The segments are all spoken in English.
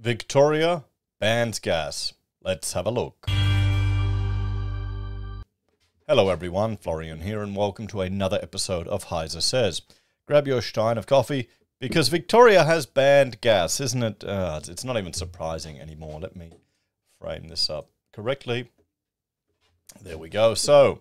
Victoria bans gas. Let's have a look. Hello everyone, Florian here and welcome to another episode of Heise Says. Grab your stein of coffee because Victoria has banned gas, isn't it? Uh, it's not even surprising anymore. Let me frame this up correctly. There we go. So,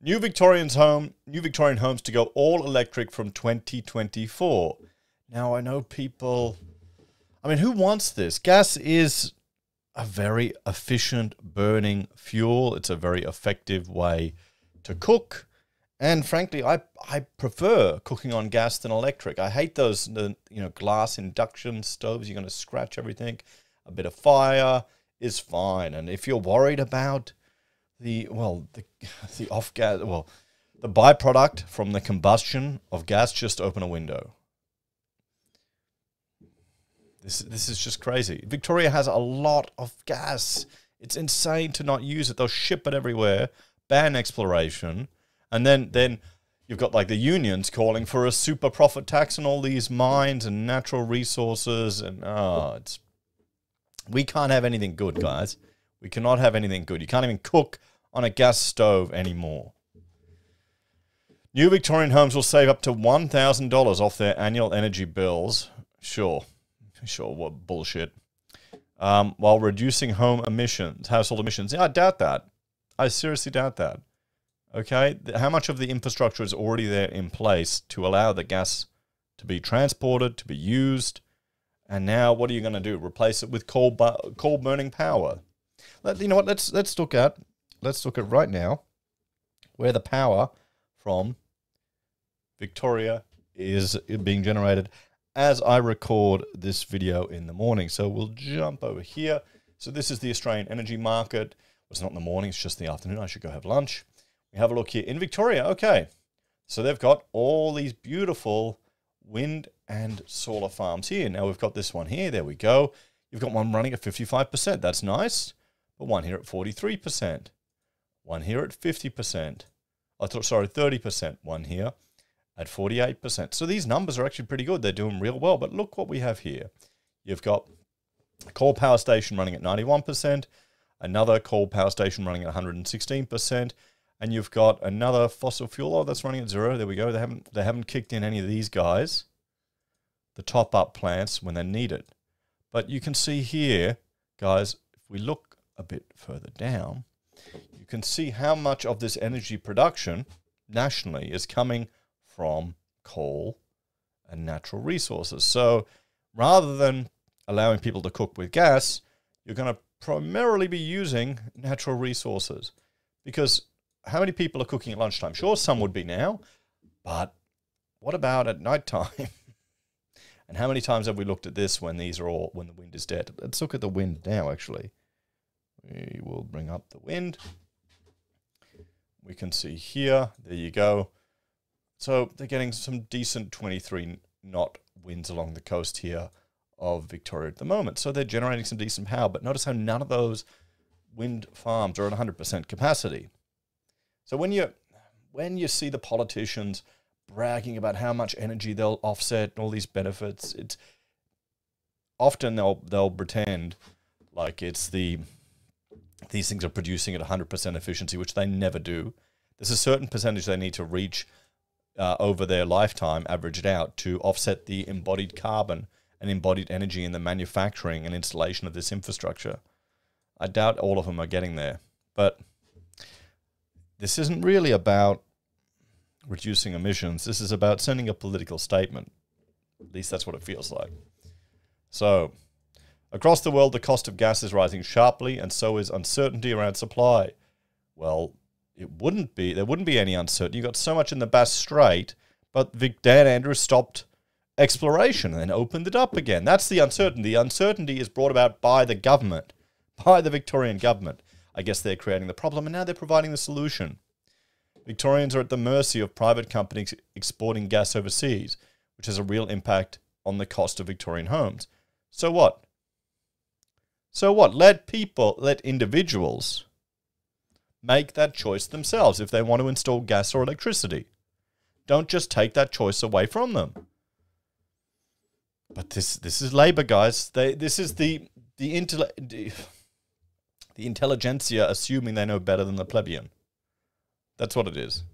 new Victorian's home, new Victorian homes to go all electric from 2024. Now I know people I mean, who wants this? Gas is a very efficient burning fuel. It's a very effective way to cook. And frankly, I, I prefer cooking on gas than electric. I hate those you know glass induction stoves. You're going to scratch everything. A bit of fire is fine. And if you're worried about the well the the off gas well the byproduct from the combustion of gas, just open a window. This this is just crazy. Victoria has a lot of gas. It's insane to not use it. They'll ship it everywhere, ban exploration, and then then you've got like the unions calling for a super profit tax on all these mines and natural resources and oh it's we can't have anything good, guys. We cannot have anything good. You can't even cook on a gas stove anymore. New Victorian homes will save up to $1,000 off their annual energy bills. Sure, sure, what bullshit. Um, while reducing home emissions, household emissions. Yeah, I doubt that. I seriously doubt that. Okay, how much of the infrastructure is already there in place to allow the gas to be transported, to be used, and now what are you going to do? Replace it with coal, coal burning power? Let, you know what? Let's let's look at let's look at right now where the power from Victoria is being generated as I record this video in the morning. So we'll jump over here. So this is the Australian energy market. It's not in the morning, it's just the afternoon. I should go have lunch. We have a look here in Victoria. Okay. So they've got all these beautiful wind and solar farms here. Now we've got this one here. There we go. You've got one running at 55%. That's nice. But one here at 43%. One here at 50%. I thought, sorry, 30%. One here at 48%. So these numbers are actually pretty good. They're doing real well. But look what we have here. You've got a coal power station running at 91%, another coal power station running at 116%, and you've got another fossil fuel oh, that's running at zero. There we go. They haven't they haven't kicked in any of these guys, the top up plants when they're needed. But you can see here, guys, if we look a bit further down, you can see how much of this energy production nationally is coming from coal and natural resources. So rather than allowing people to cook with gas, you're going to primarily be using natural resources. Because how many people are cooking at lunchtime? Sure, some would be now, but what about at night time? and how many times have we looked at this when these are all when the wind is dead? Let's look at the wind now actually. We will bring up the wind. We can see here, there you go. So they're getting some decent 23 knot winds along the coast here of Victoria at the moment. So they're generating some decent power. But notice how none of those wind farms are at 100% capacity. So when you when you see the politicians bragging about how much energy they'll offset and all these benefits, it's often they'll they'll pretend like it's the these things are producing at 100% efficiency, which they never do. There's a certain percentage they need to reach uh, over their lifetime averaged out to offset the embodied carbon and embodied energy in the manufacturing and installation of this infrastructure. I doubt all of them are getting there. But this isn't really about reducing emissions. This is about sending a political statement. At least that's what it feels like. So, across the world, the cost of gas is rising sharply, and so is uncertainty around supply. Well, it wouldn't be there wouldn't be any uncertainty. You got so much in the Bass Strait, but Vic Dan Andrews stopped exploration and then opened it up again. That's the uncertainty. The uncertainty is brought about by the government, by the Victorian government. I guess they're creating the problem and now they're providing the solution. Victorians are at the mercy of private companies exporting gas overseas, which has a real impact on the cost of Victorian homes. So what? So what? Let people, let individuals make that choice themselves if they want to install gas or electricity. Don't just take that choice away from them. but this this is Labor, guys. They this is the the intel the, intelligentsia assuming they know better than the plebeian. That's what it is.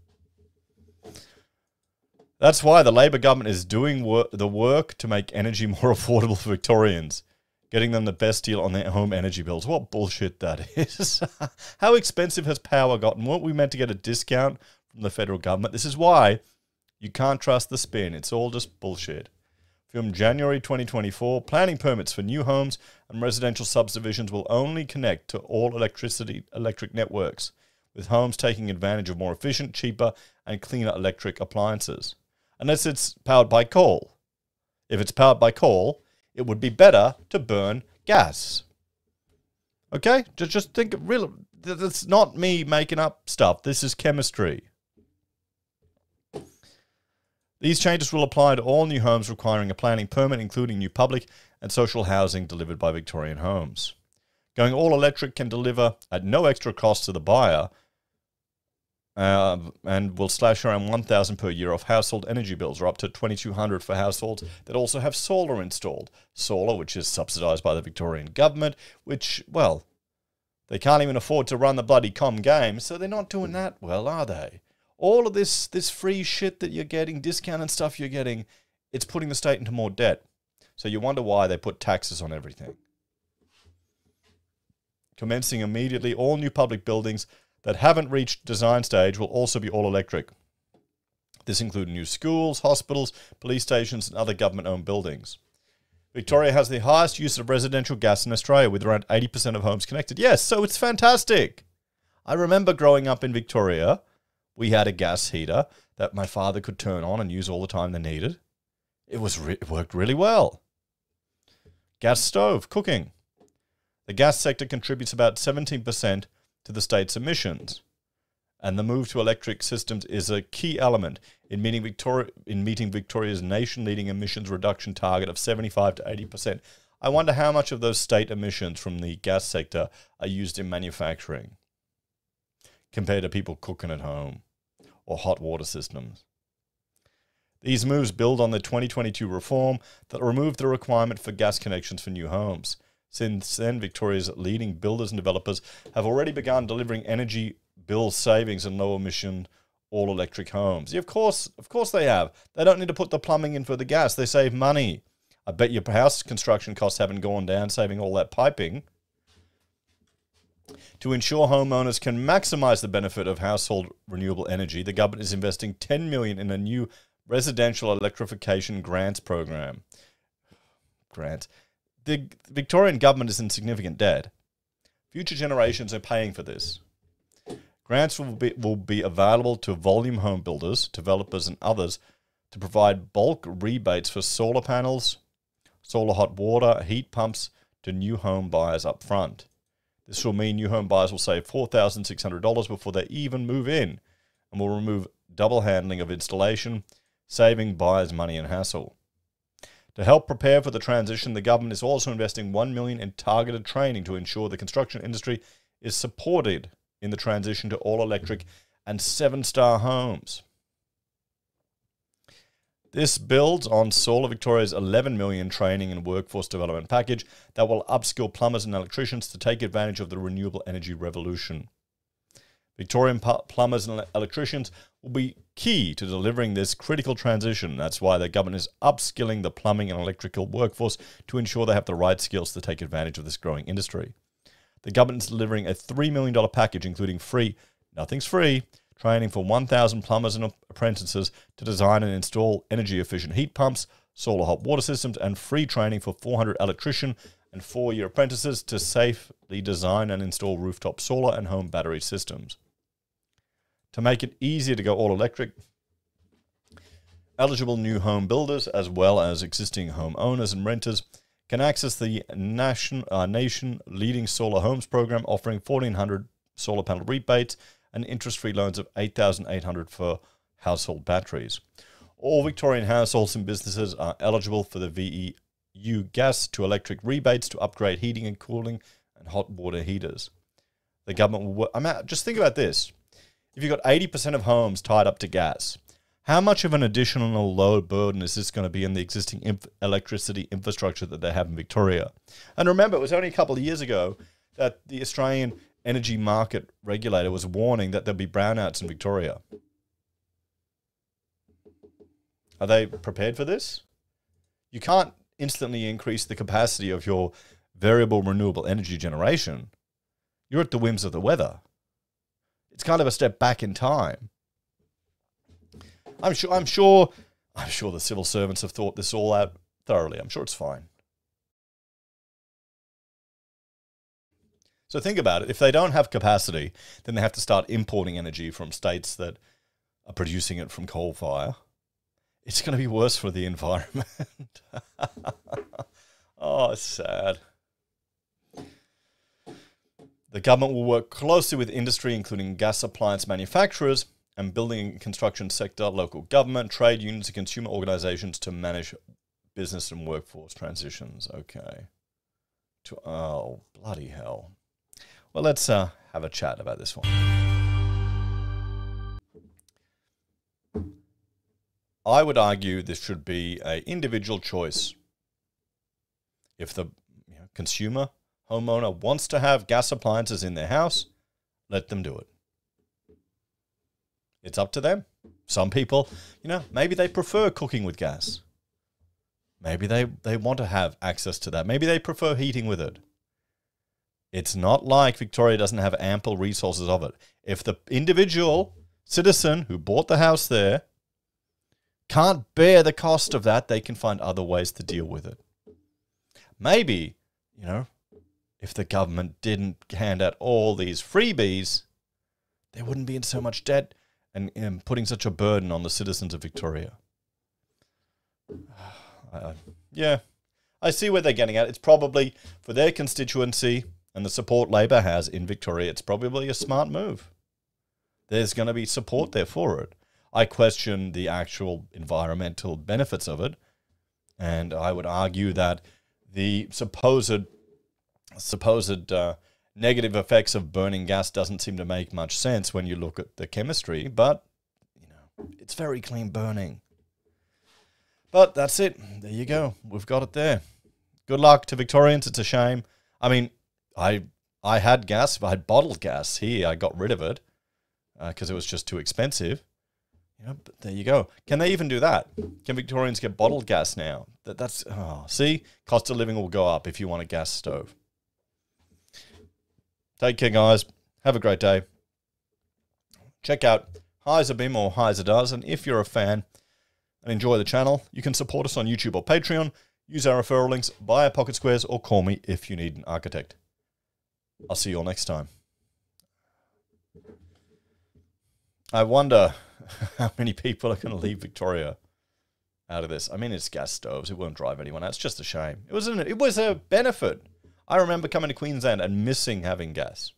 That's why the Labor government is doing wor- the work to make energy more affordable for Victorians, getting them the best deal on their home energy bills. What bullshit that is. How expensive has power gotten? Weren't we meant to get a discount from the federal government? This is why you can't trust the spin. It's all just bullshit. From January 2024, planning permits for new homes and residential subdivisions will only connect to all electricity electric networks, with homes taking advantage of more efficient, cheaper, and cleaner electric appliances unless it's powered by coal. If it's powered by coal, it would be better to burn gas. Okay? Just, just think, real. That's not me making up stuff. This is chemistry. These changes will apply to all new homes requiring a planning permit, including new public and social housing delivered by Victorian Homes. Going all electric can deliver at no extra cost to the buyer uh, and will slash around 1000 per year off household energy bills or up to 2200 for households that also have solar installed. Solar, which is subsidized by the Victorian government, which, well, they can't even afford to run the bloody Comm game, so they're not doing that well, are they? All of this this free shit that you're getting, discount and stuff you're getting, it's putting the state into more debt. So you wonder why they put taxes on everything. Commencing immediately, all new public buildings that haven't reached design stage will also be all electric. This includes new schools, hospitals, police stations, and other government owned buildings. Victoria has the highest use of residential gas in Australia, with around 80% of homes connected. Yes, so it's fantastic. I remember growing up in Victoria, we had a gas heater that my father could turn on and use all the time they needed. It was re- it worked really well. Gas stove, cooking. The gas sector contributes about 17% to the state's emissions. And the move to electric systems is a key element in meeting, Victoria, in meeting Victoria's nation leading emissions reduction target of 75 to 80%. I wonder how much of those state emissions from the gas sector are used in manufacturing compared to people cooking at home or hot water systems. These moves build on the 2022 reform that removed the requirement for gas connections for new homes. Since then, Victoria's leading builders and developers have already begun delivering energy bill savings and low emission all electric homes. Yeah, of course, of course they have. They don't need to put the plumbing in for the gas. They save money. I bet your house construction costs haven't gone down, saving all that piping. To ensure homeowners can maximize the benefit of household renewable energy, the government is investing 10 million in a new residential electrification grants program. Grants the Victorian government is in significant debt. Future generations are paying for this. Grants will be, will be available to volume home builders, developers, and others to provide bulk rebates for solar panels, solar hot water, heat pumps to new home buyers up front. This will mean new home buyers will save $4,600 before they even move in and will remove double handling of installation, saving buyers money and hassle. To help prepare for the transition, the government is also investing 1 million in targeted training to ensure the construction industry is supported in the transition to all electric and seven-star homes. This builds on Solar Victoria's 11 million training and workforce development package that will upskill plumbers and electricians to take advantage of the renewable energy revolution. Victorian plumbers and electricians will be key to delivering this critical transition. That's why the government is upskilling the plumbing and electrical workforce to ensure they have the right skills to take advantage of this growing industry. The government is delivering a $3 million package, including free, nothing's free, training for 1,000 plumbers and apprentices to design and install energy efficient heat pumps, solar hot water systems, and free training for 400 electrician and four year apprentices to safely design and install rooftop solar and home battery systems to make it easier to go all electric. Eligible new home builders, as well as existing home owners and renters, can access the nation, uh, nation leading solar homes program, offering 1,400 solar panel rebates and interest free loans of 8,800 for household batteries. All Victorian households and businesses are eligible for the VEU gas to electric rebates to upgrade heating and cooling and hot water heaters. The government will. I'm at, just think about this if you've got 80% of homes tied up to gas, How much of an additional load burden is this going to be in the existing inf- electricity infrastructure that they have in Victoria? And remember, it was only a couple of years ago that the Australian energy market regulator was warning that there'll be brownouts in Victoria. Are they prepared for this? You can't instantly increase the capacity of your variable renewable energy generation. You're at the whims of the weather. It's kind of a step back in time. I'm sure I'm sure I'm sure the civil servants have thought this all out thoroughly. I'm sure it's fine. So think about it. If they don't have capacity, then they have to start importing energy from states that are producing it from coal fire. It's going to be worse for the environment. oh, it's sad. The government will work closely with industry, including gas appliance manufacturers and building and construction sector, local government, trade unions, and consumer organizations to manage business and workforce transitions. Okay. To, oh, bloody hell. Well, let's uh, have a chat about this one. I would argue this should be a individual choice. If the you know, consumer homeowner wants to have gas appliances in their house, let them do it. It's up to them. Some people, you know, maybe they prefer cooking with gas. Maybe they, they want to have access to that. Maybe they prefer heating with it. It's not like Victoria doesn't have ample resources of it. If the individual citizen who bought the house there can't bear the cost of that, they can find other ways to deal with it. Maybe, you know, if the government didn't hand out all these freebies, they wouldn't be in so much debt and, and putting such a burden on the citizens of Victoria. Uh, yeah, I see where they're getting at. It's probably for their constituency and the support Labor has in Victoria, it's probably a smart move. There's going to be support there for it. I question the actual environmental benefits of it, and I would argue that the supposed supposed uh, negative effects of burning gas doesn't seem to make much sense when you look at the chemistry. But you know, it's very clean burning. But that's it. There you go. We've got it there. Good luck to Victorians. It's a shame. I mean, I I had gas. I had bottled gas here. I got rid of it because uh, it was just too expensive. You know, but there you go. Can they even do that? Can Victorians get bottled gas now? That that's oh, see, cost of living will go up if you want a gas stove. Take care, guys. Have a great day. Check out Heise or Heise Does, and if you're a fan and enjoy the channel, you can support us on YouTube or Patreon. Use our referral links, buy our pocket squares, or call me if you need an architect. I'll see you all next time. I wonder how many people are going to leave Victoria out of this. I mean, it's gas stoves; it won't drive anyone out. It's just a shame. It was an, it was a benefit. I remember coming to Queensland and missing having gas.